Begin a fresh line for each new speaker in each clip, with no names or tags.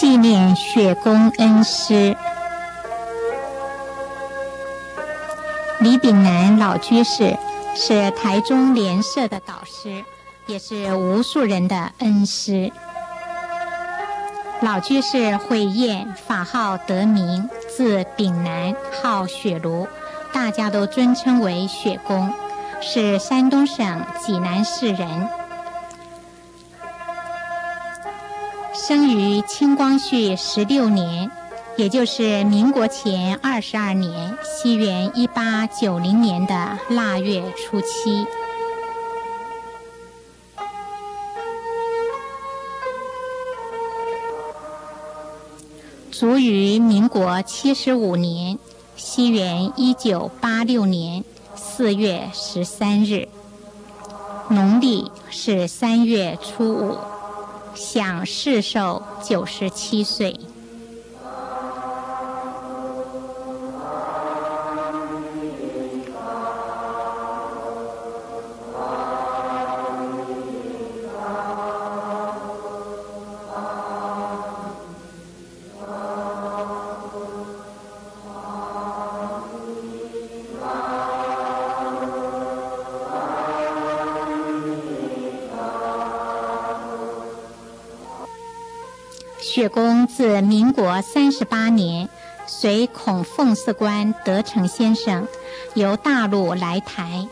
纪念雪公恩师李炳南老居士，是台中联社的导师，也是无数人的恩师。老居士慧彦，法号德明，字炳南，号雪庐，大家都尊称为雪公，是山东省济南市人。生于清光绪十六年，也就是民国前二十二年，西元一八九零年的腊月初七。卒于民国七十五年，西元一九八六年四月十三日，农历是三月初五，享世寿九十七岁。雪公自民国三十八年随孔凤寺官德成先生由大陆来台，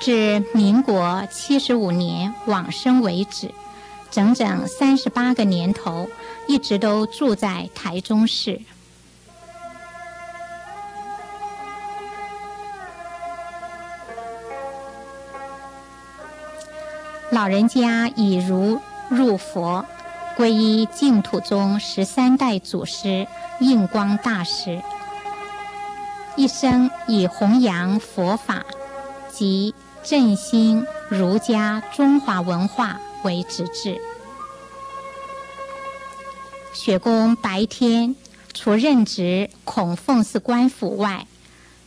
至民国七十五年往生为止，整整三十八个年头，一直都住在台中市。老人家已如入佛。皈依净土宗十三代祖师印光大师，一生以弘扬佛法及振兴儒家中华文化为直至。雪公白天除任职孔凤寺官府外，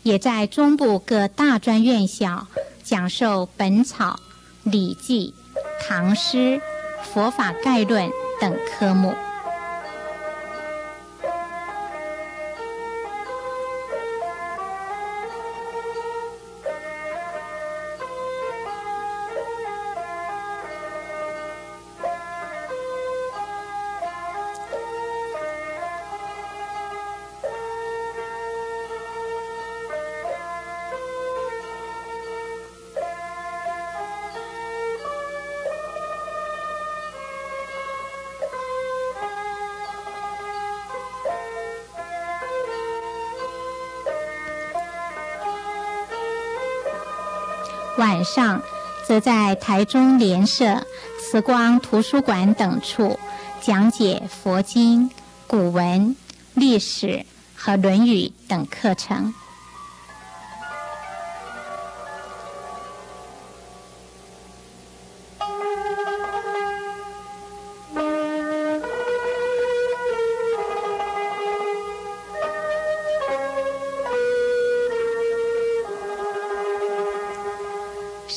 也在中部各大专院校讲授《本草》《礼记》《唐诗》《佛法概论》。等科目。则在台中联社、慈光图书馆等处讲解佛经、古文、历史和《论语》等课程。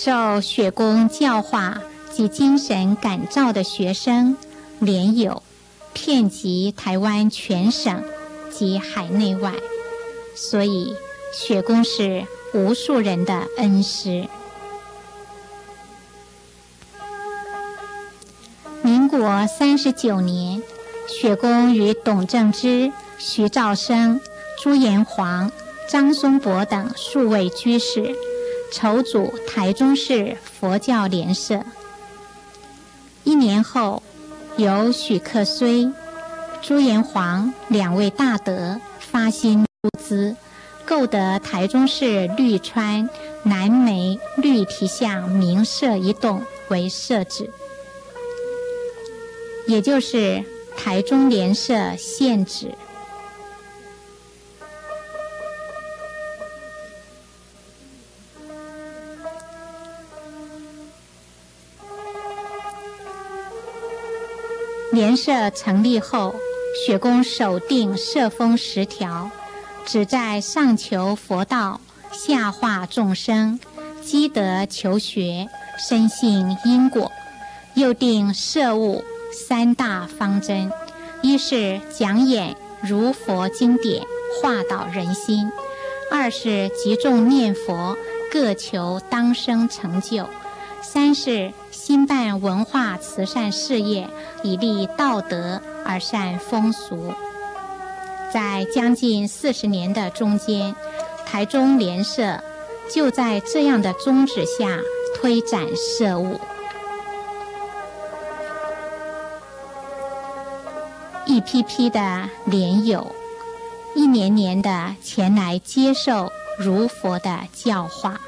受雪宫教化及精神感召的学生连友，遍及台湾全省及海内外，所以雪宫是无数人的恩师。民国三十九年，雪宫与董正之、徐兆生、朱延煌、张松柏等数位居士。筹组台中市佛教联社。一年后，由许克虽、朱延煌两位大德发心出资，购得台中市绿川南梅绿提巷名社一栋为社址，也就是台中联社现址。联社成立后，雪公首定社风十条，旨在上求佛道，下化众生，积德求学，深信因果。又定社务三大方针，一是讲演如佛经典，化导人心；二是集众念佛，各求当生成就；三是兴办文化慈善事业，以立道德而善风俗。在将近四十年的中间，台中联社就在这样的宗旨下推展社务。一批批的莲友，一年年的前来接受如佛的教化。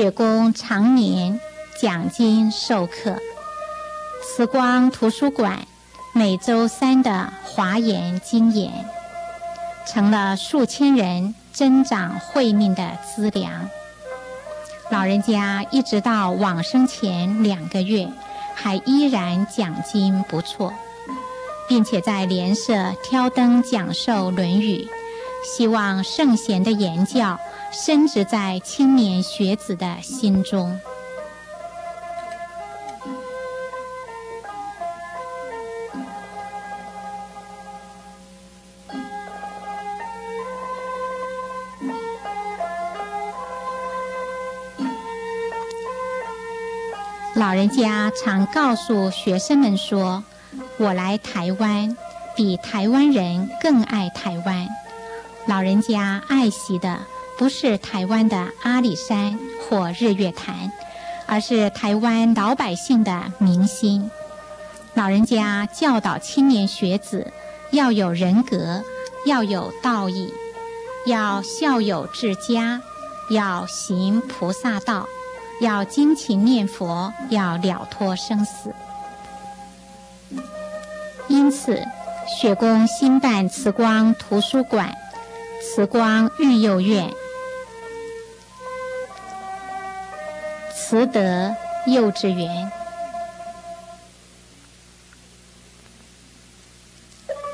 雪公常年讲经授课，慈光图书馆每周三的华严经研，成了数千人增长慧命的资粮。老人家一直到往生前两个月，还依然讲经不错，并且在莲社挑灯讲授《论语》，希望圣贤的言教。深植在青年学子的心中。老人家常告诉学生们说：“我来台湾，比台湾人更爱台湾。”老人家爱惜的。不是台湾的阿里山或日月潭，而是台湾老百姓的明心。老人家教导青年学子要有人格，要有道义，要孝友治家，要行菩萨道，要精勤念佛，要了脱生死。因此，雪宫新办慈光图书馆、慈光育幼院。慈德幼稚园、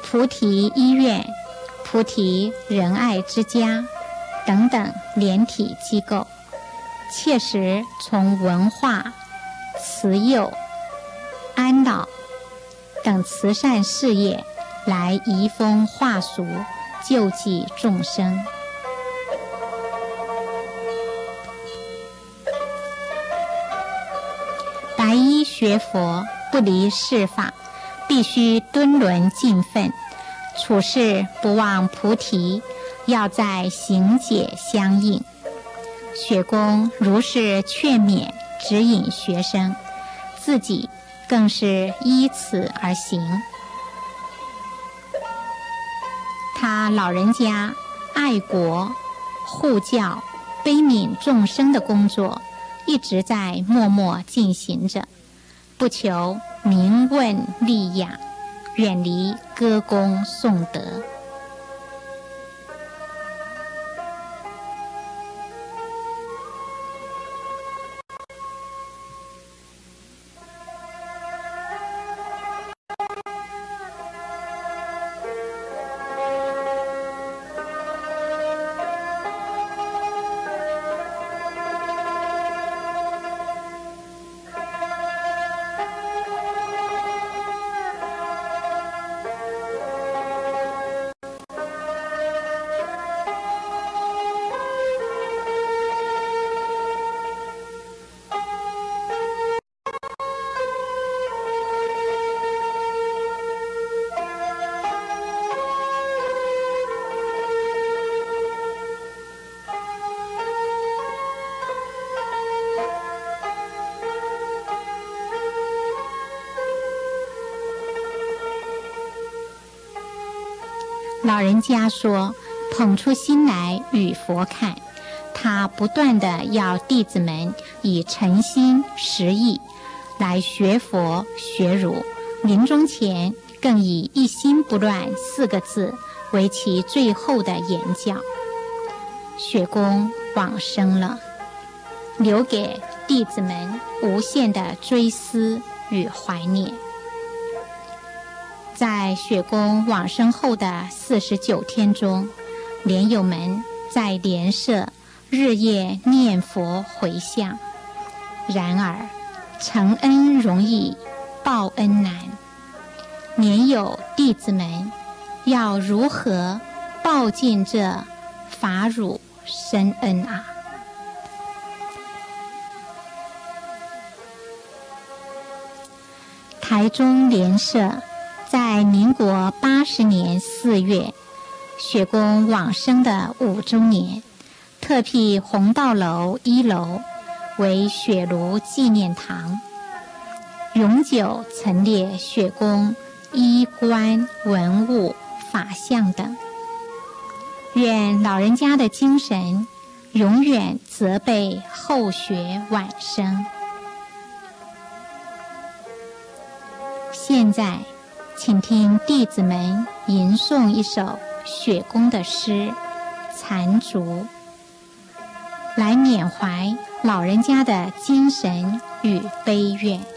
菩提医院、菩提仁爱之家等等连体机构，切实从文化、慈幼、安老等慈善事业来移风化俗，救济众生。学佛不离世法，必须敦伦尽奋，处事不忘菩提，要在行解相应。雪公如是劝勉指引学生，自己更是依此而行。他老人家爱国、护教、悲悯众生的工作。一直在默默进行着，不求名闻利养，远离歌功颂德。老人家说：“捧出心来与佛看。”他不断的要弟子们以诚心实意来学佛学儒，临终前更以“一心不乱”四个字为其最后的言教。雪公往生了，留给弟子们无限的追思与怀念。雪公往生后的四十九天中，莲友们在莲社日夜念佛回向。然而，承恩容易，报恩难。年有弟子们要如何报尽这法乳深恩啊？台中莲社。在民国八十年四月，雪公往生的五周年，特辟红道楼一楼为雪庐纪念堂，永久陈列雪公衣冠文物法像等。愿老人家的精神永远泽被后学晚生。现在。请听弟子们吟诵一首雪公的诗《残烛》，来缅怀老人家的精神与悲怨。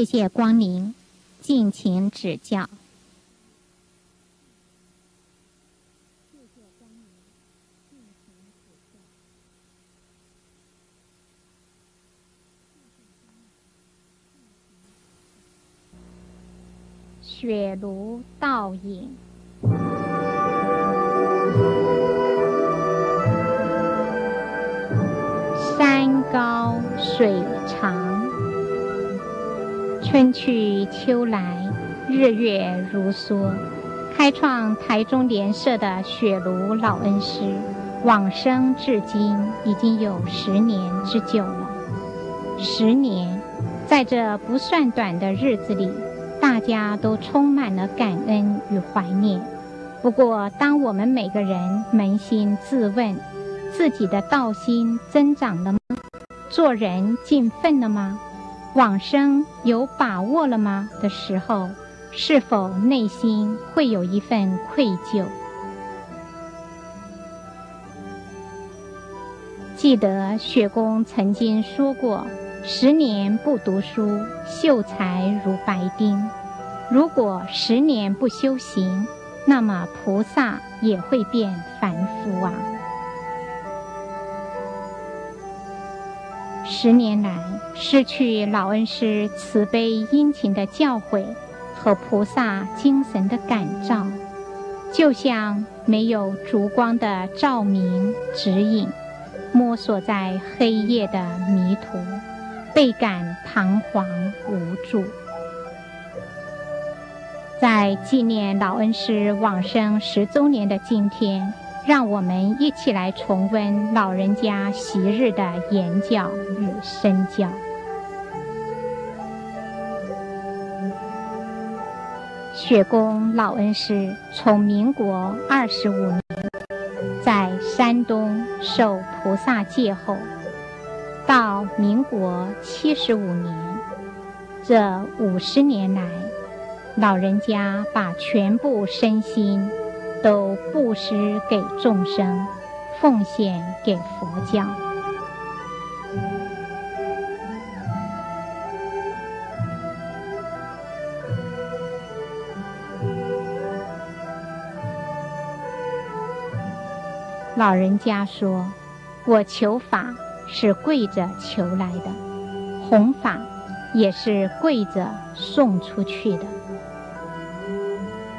谢谢光临，敬请指教。雪如倒影，春去秋来，日月如梭。开创台中莲社的雪庐老恩师往生至今已经有十年之久了。十年，在这不算短的日子里，大家都充满了感恩与怀念。不过，当我们每个人扪心自问，自己的道心增长了吗？做人尽分了吗？往生有把握了吗？的时候，是否内心会有一份愧疚？记得雪公曾经说过：“十年不读书，秀才如白丁；如果十年不修行，那么菩萨也会变凡夫啊。”十年来，失去老恩师慈悲殷勤的教诲和菩萨精神的感召，就像没有烛光的照明指引，摸索在黑夜的迷途，倍感彷徨无助。在纪念老恩师往生十周年的今天，让我们一起来重温老人家昔日的言教与身教。雪宫老恩师从民国二十五年在山东受菩萨戒后，到民国七十五年，这五十年来，老人家把全部身心都布施给众生，奉献给佛教。老人家说：“我求法是跪着求来的，弘法也是跪着送出去的。”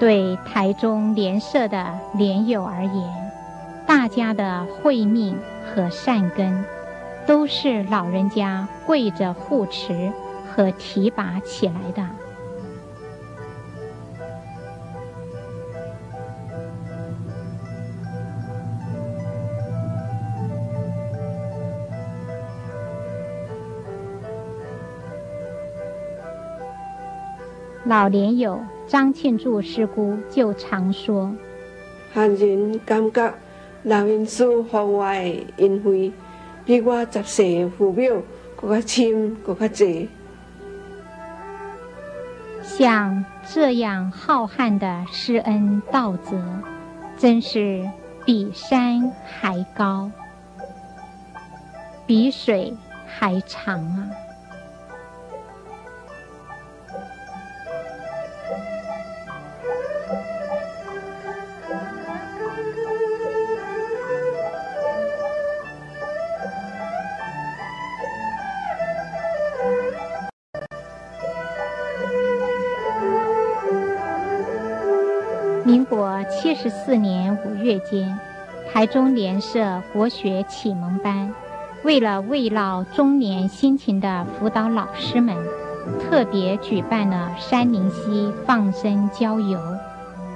对台中莲社的莲友而言，大家的慧命和善根，都是老人家跪着护持和提拔起来的。老莲友张庆柱师姑就常说：“
汉人感觉老恩师服我的恩惠，比我十世父母更加亲，更加多。
像这样浩瀚的施恩道泽，真是比山还高，比水还长啊！”四年五月间，台中联社国学启蒙班，为了慰劳中年辛勤的辅导老师们，特别举办了山林溪放生郊游。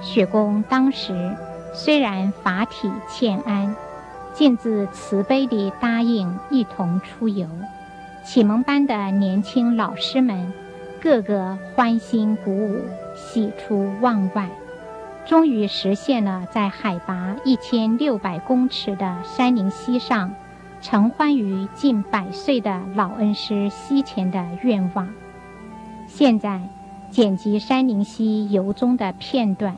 雪公当时虽然法体欠安，竟自慈悲地答应一同出游。启蒙班的年轻老师们，个个欢欣鼓舞，喜出望外。终于实现了在海拔一千六百公尺的山林溪上，承欢于近百岁的老恩师膝前的愿望。现在剪辑山林溪游中的片段，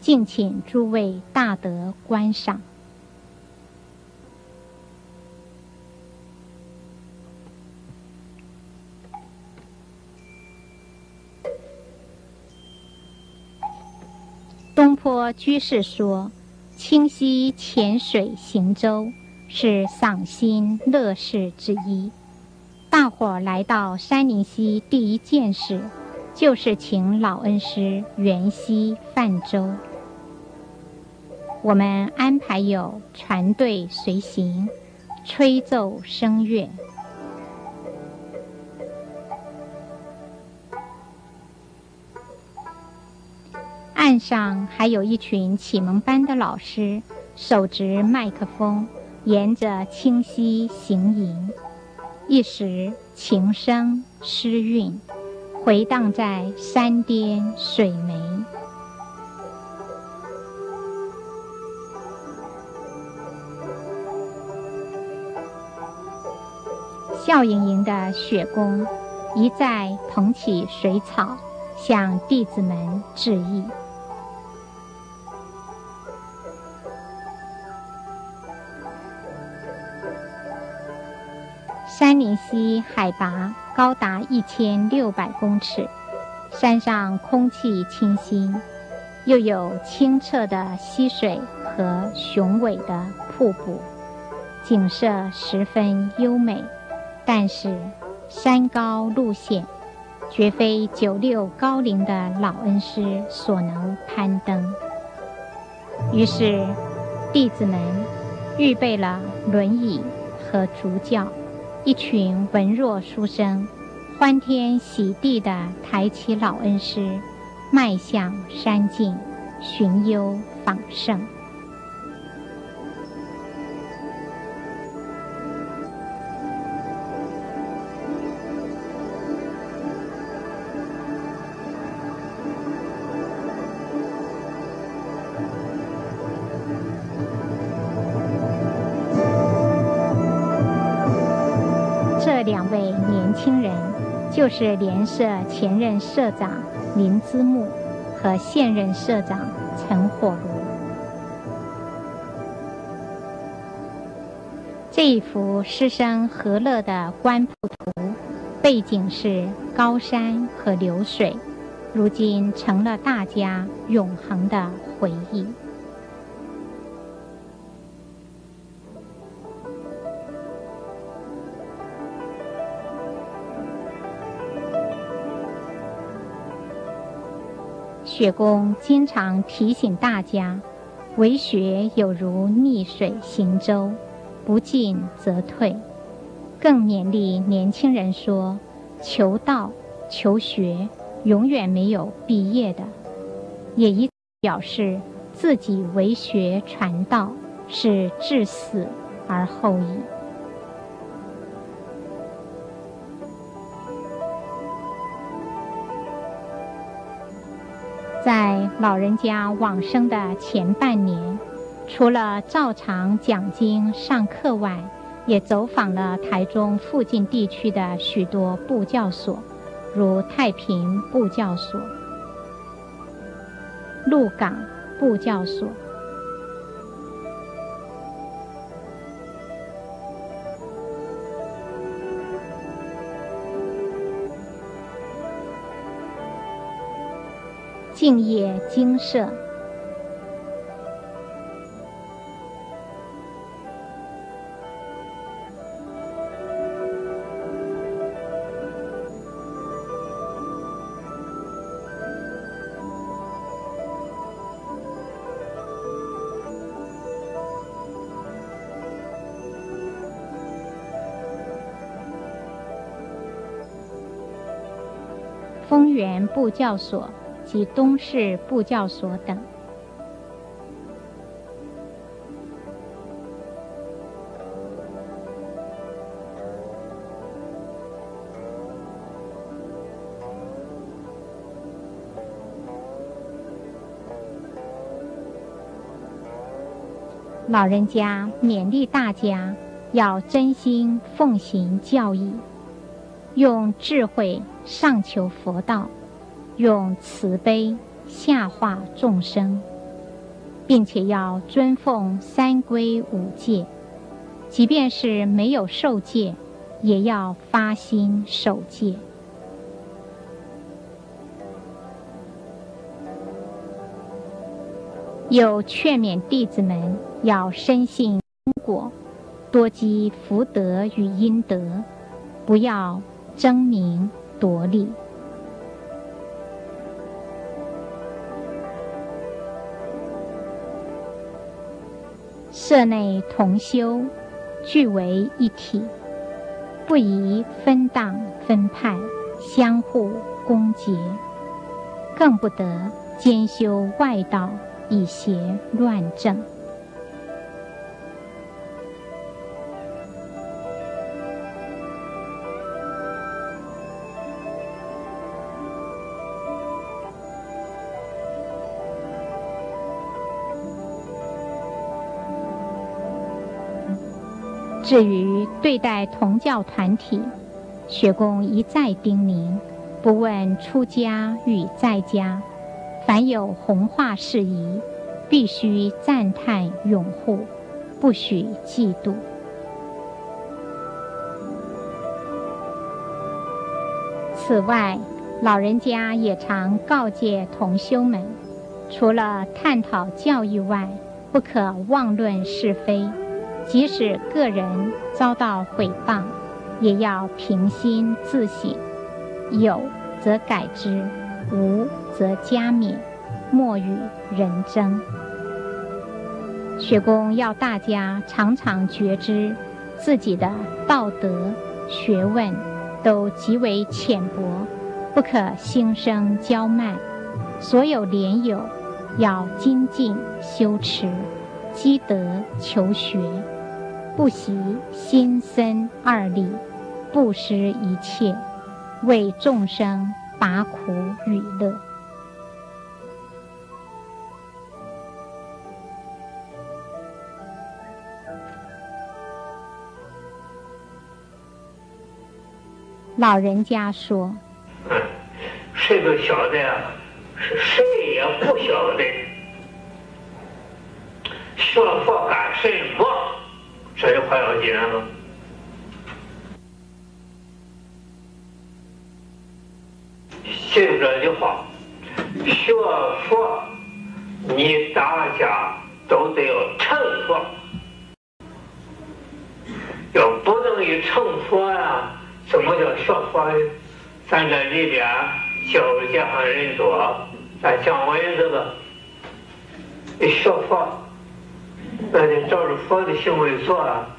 敬请诸位大德观赏。坡居士说：“清溪浅水行舟是赏心乐事之一。大伙儿来到山林溪，第一件事就是请老恩师缘溪泛舟。我们安排有船队随行，吹奏声乐。”岸上还有一群启蒙班的老师，手执麦克风，沿着清溪行吟，一时琴声诗韵，回荡在山巅水湄。笑盈盈的雪宫，一再捧起水草，向弟子们致意。山林溪海拔高达一千六百公尺，山上空气清新，又有清澈的溪水和雄伟的瀑布，景色十分优美。但是山高路险，绝非九六高龄的老恩师所能攀登。于是，弟子们预备了轮椅和竹轿。一群文弱书生，欢天喜地地抬起老恩师，迈向山径，寻幽访胜。轻人，就是联社前任社长林之木和现任社长陈火炉。这一幅师生和乐的官铺图，背景是高山和流水，如今成了大家永恒的回忆。雪公经常提醒大家，为学有如逆水行舟，不进则退。更勉励年轻人说：求道、求学，永远没有毕业的。也一表示自己为学传道是至死而后已。在老人家往生的前半年，除了照常讲经上课外，也走访了台中附近地区的许多布教所，如太平布教所、鹿港布教所。静夜精舍，丰源布教所。及东市布教所等，老人家勉励大家要真心奉行教义，用智慧上求佛道。用慈悲下化众生，并且要尊奉三规五戒，即便是没有受戒，也要发心守戒。又劝勉弟子们要深信因果，多积福德与阴德，不要争名夺利。社内同修，俱为一体，不宜分党分派，相互攻讦，更不得兼修外道，以邪乱正。至于对待同教团体，学公一再叮咛，不问出家与在家，凡有弘化事宜，必须赞叹拥护，不许嫉妒。此外，老人家也常告诫同修们，除了探讨教义外，不可妄论是非。即使个人遭到毁谤，也要平心自省，有则改之，无则加勉，莫与人争。学公要大家常常觉知自己的道德学问都极为浅薄，不可心生骄慢。所有莲友要精进修持。积德求学，不惜心身二力，不失一切，为众生拔苦与乐。老人家说：“
嗯，谁都晓得啊，是谁也不晓得。学佛干什么？这句话要紧吗？信这句话，学佛，你大家都得要成佛。要不能一成佛呀？”什么叫学佛呢？咱这里边教育界上人多，咱讲文字吧。学佛，那得照着佛的行为做啊。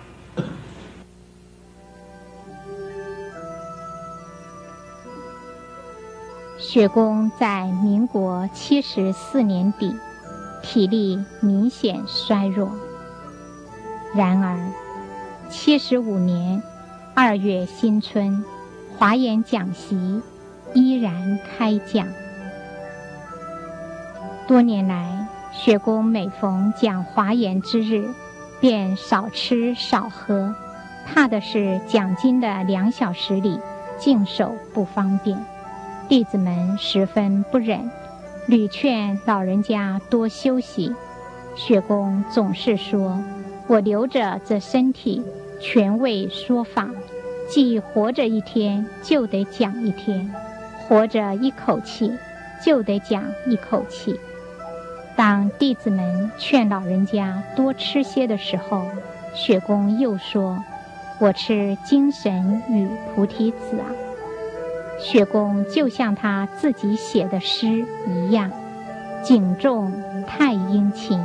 雪公在民国七十四年底，体力明显衰弱。然而，七十五年。二月新春，华严讲习依然开讲。多年来，雪公每逢讲华严之日，便少吃少喝，怕的是讲经的两小时里净手不方便。弟子们十分不忍，屡劝老人家多休息。雪公总是说：“我留着这身体。”全为说法，既活着一天就得讲一天，活着一口气就得讲一口气。当弟子们劝老人家多吃些的时候，雪公又说：“我吃精神与菩提子啊。”雪公就像他自己写的诗一样：“景重太阴晴，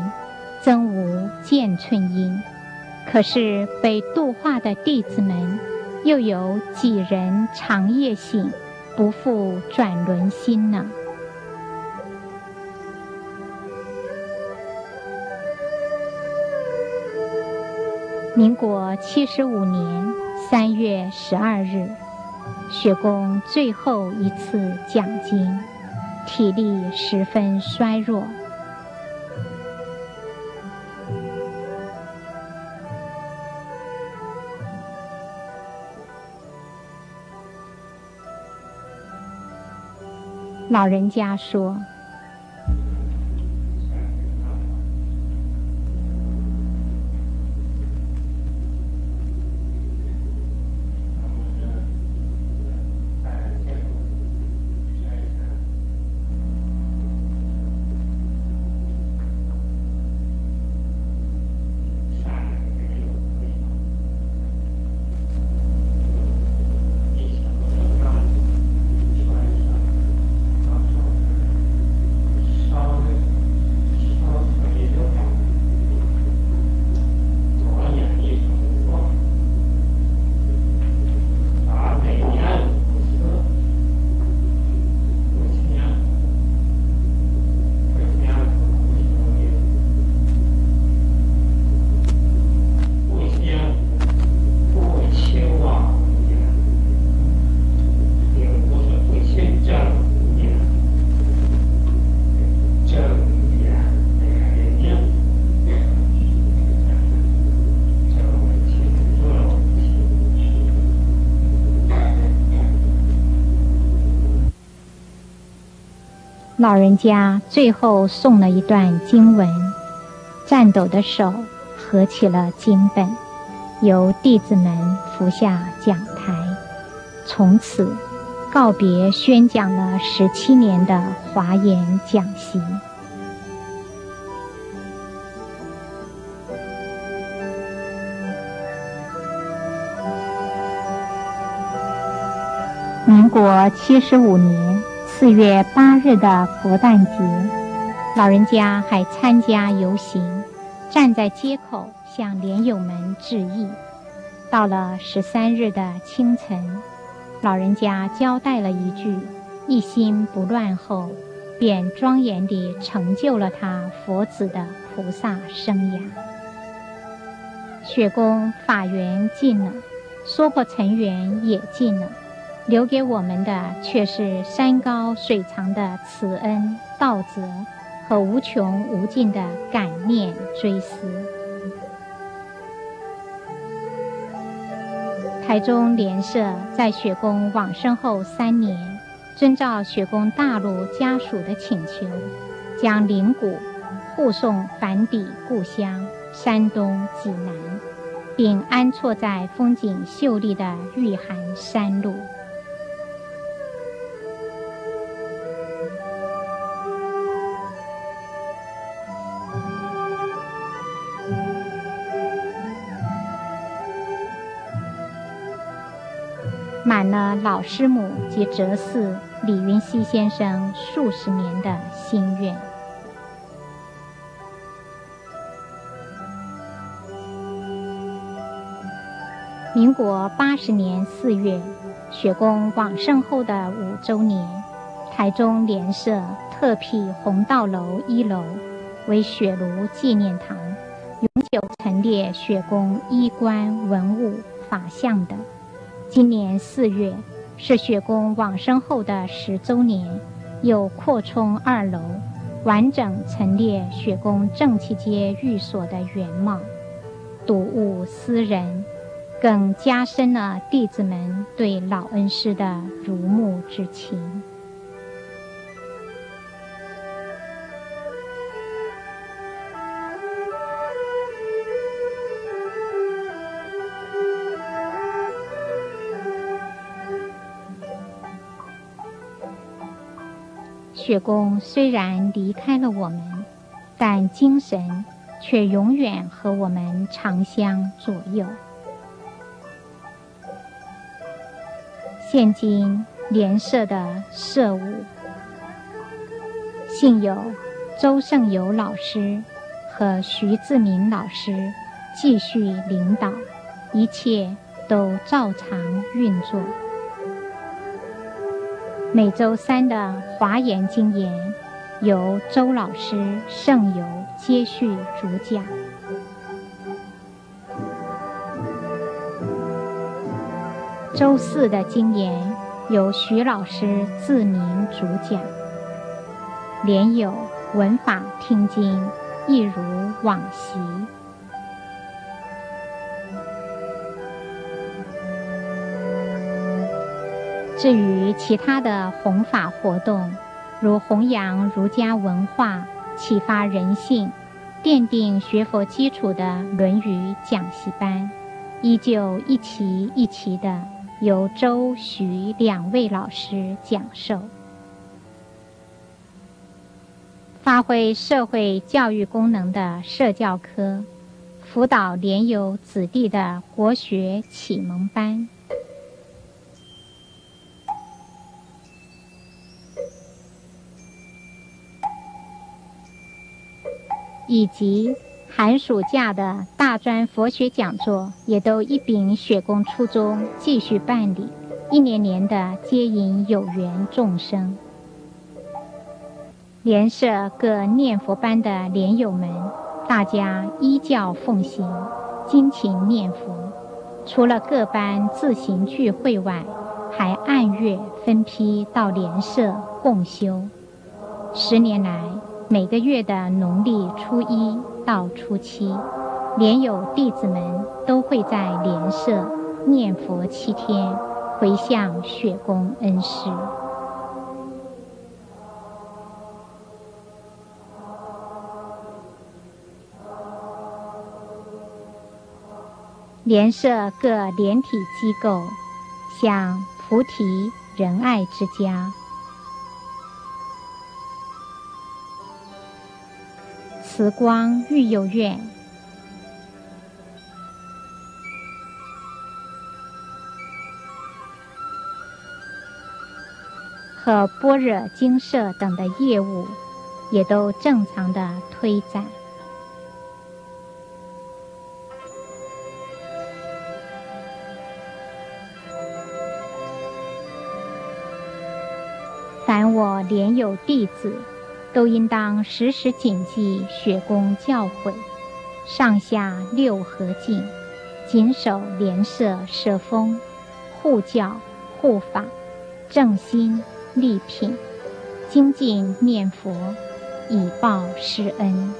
真无见寸阴。”可是被度化的弟子们，又有几人长夜醒，不复转轮心呢？民国七十五年三月十二日，雪公最后一次讲经，体力十分衰弱。老人家说。老人家最后送了一段经文，颤抖的手合起了经本，由弟子们扶下讲台，从此告别宣讲了十七年的华严讲习。民国七十五年。四月八日的佛诞节，老人家还参加游行，站在街口向莲友们致意。到了十三日的清晨，老人家交代了一句“一心不乱”后，便庄严地成就了他佛子的菩萨生涯。雪宫法缘尽了，娑婆尘缘也尽了。留给我们的却是山高水长的慈恩道泽和无穷无尽的感念追思。台中莲社在雪公往生后三年，遵照雪公大陆家属的请求，将灵骨护送返抵故乡山东济南，并安错在风景秀丽的玉函山路。满了老师母及哲嗣李云熙先生数十年的心愿。民国八十年四月，雪公往生后的五周年，台中联社特辟红道楼一楼为雪庐纪念堂，永久陈列雪公衣冠、文物、法像等。今年四月是雪公往生后的十周年，又扩充二楼，完整陈列雪公正气街寓所的原貌，睹物思人，更加深了弟子们对老恩师的如沐之情。雪公虽然离开了我们，但精神却永远和我们长相左右。现今联社的社务，幸有周胜友老师和徐志明老师继续领导，一切都照常运作。每周三的华严经言，由周老师圣友接续主讲；周四的经言由徐老师自名主讲。连有闻法听经，一如往昔。至于其他的弘法活动，如弘扬儒家文化、启发人性、奠定学佛基础的《论语》讲习班，依旧一期一期的由周、徐两位老师讲授，发挥社会教育功能的社教科，辅导莲友子弟的国学启蒙班。以及寒暑假的大专佛学讲座，也都一秉雪宫初衷继续办理，一年年的接引有缘众生。莲社各念佛班的莲友们，大家依教奉行，精勤念佛。除了各班自行聚会外，还按月分批到莲社共修。十年来。每个月的农历初一到初七，莲友弟子们都会在莲社念佛七天，回向雪公恩师。莲社各莲体机构，像菩提仁爱之家。慈光育幼院和般若精舍等的业务，也都正常的推展。凡我莲有弟子。都应当时时谨记雪公教诲，上下六合敬，谨守莲社舍风，护教护法，正心立品，精进念佛，以报师恩。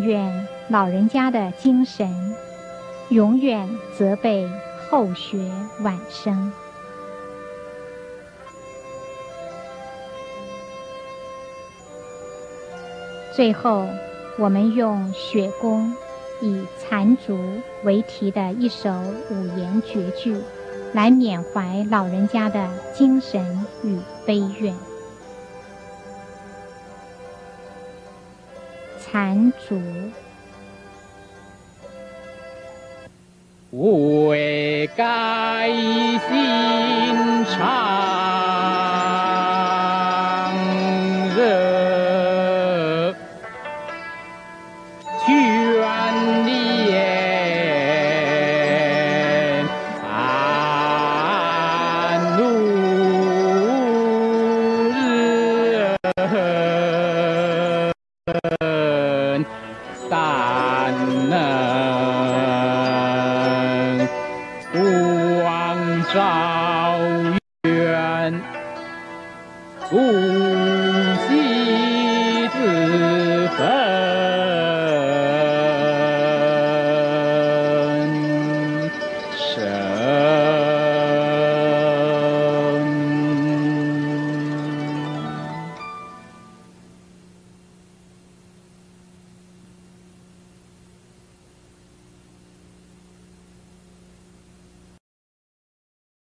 愿老人家的精神永远责备后学晚生。最后，我们用雪宫以残烛为题的一首五言绝句，来缅怀老人家的精神与悲残烛，
为盖新